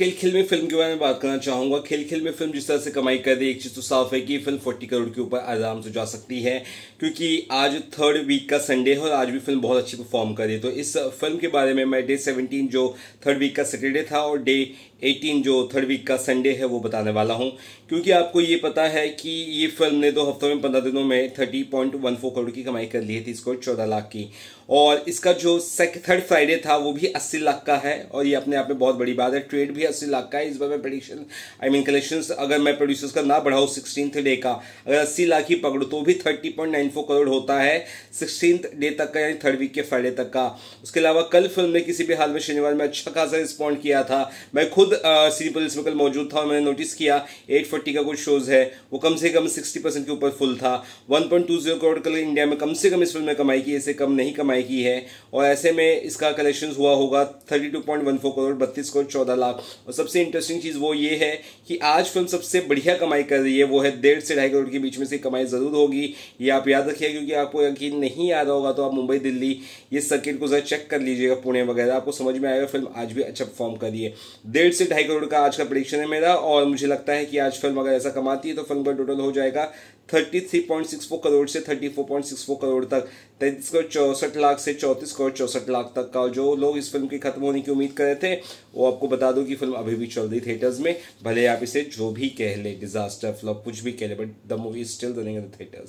खेल खेल में फ़िल्म के बारे में बात करना चाहूँगा। खेल खेल में फ़िल्म जिस तरह से कमाई कर रही है, एक चीज़ तो साफ़ है कि फ़िल्म 40 करोड़ के ऊपर आराम से जा सकती है, क्योंकि आज थर्ड वीक का संडे है और आज भी फ़िल्म बहुत अच्छी परफॉर्म कर रही है। तो इस फ़िल्म के बारे में मैं डे 17 जो थर्ड वीक का सैटरडे था और डे 18 जो थर्ड वीक का संडे है, वो बताने वाला हूँ। क्योंकि आपको ये पता है कि ये फ़िल्म ने दो हफ्तों में पंद्रह दिनों में thirty point one four crore की कमाई कर ली थी इसको चौदह लाख की। और इसका जो थर्ड फ्राइडे था, वो भी अस्सी लाख का है और ये अपने आप में बहुत बड़ी बात है। ट्रेड भी अस्सी लाख का है, इस बार मैं प्रडिक्शन आई मीन कलेक्शन अगर मैं प्रोड्यूसर्स का ना बढ़ाऊँ सिक्सटीन डे का, अगर अस्सी लाख ही पकड़ू तो भी thirty point nine four crore होता है सिक्सटीन डे तक का, यानी थर्ड वीक के फ्राइडे तक का। उसके अलावा कल फ़िल्म ने किसी भी हाल में शनिवार में अच्छा खासा रिस्पॉन्ड किया था। मैं खुद सी पुलिस में कल मौजूद था और मैंने नोटिस किया एट फोर्टी का कुछ शोज़ है, वो कम से कम सिक्सटी परसेंट के ऊपर फुल था। One point two zero crore कल इंडिया में कम से कम इस फ़िल्म में कमाई की इससे कम नहीं कमाई की है। और ऐसे में इसका कलेक्शन हुआ होगा thirty two point one four crore, बत्तीस करोड़, चौदह लाख। और सबसे इंटरेस्टिंग चीज़ वो ये है कि आज फ़िल्म सबसे बढ़िया कमाई कर रही है, वो है डेढ़ से ढाई करोड़ के बीच में से कमाई ज़रूर होगी। ये आप याद रखिए क्योंकि आपको यकीन नहीं याद होगा तो आप मुंबई, दिल्ली, ये सर्किट को जरा चेक कर लीजिएगा, पुणे वगैरह। आपको समझ में आएगा, फ़िल्म आज भी अच्छा परफॉर्म कर रही है। डेढ़ से ढाई करोड़ का आज का प्रिडिक्शन है मेरा, और मुझे लगता है कि आज फ़िल्म अगर ऐसा कमाती है तो फ़िल्म का टोटल हो जाएगा thirty three point six four crore से thirty four point six four crore तक। तैंतीस करोड़ चौसठ लाख से चौंतीस करोड़ चौसठ लाख तक का जो लोग इस फ़िल्म के खत्म होने की उम्मीद कर रहे थे, वो आपको बता दो कि फ़िल्म अभी भी चल रही थिएटर्स में, भले आप इसे जो भी कह ले डिजास्टर फ्लॉप कुछ भी कह लें but the movie still running in the theatres